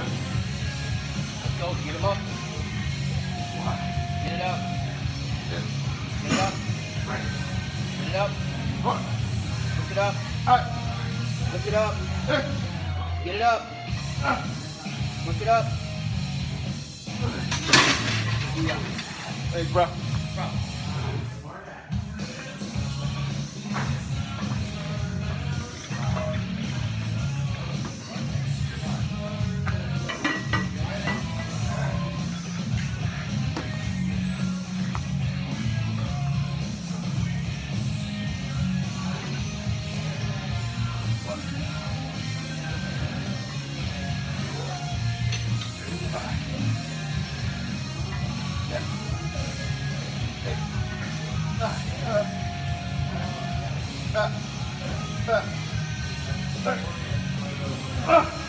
Let's go. Get him up. Get it up. Get it up. Get it up. Lift it up. Lift it up. Get it up. Lift it up. Hey, bro. Bro. Ah!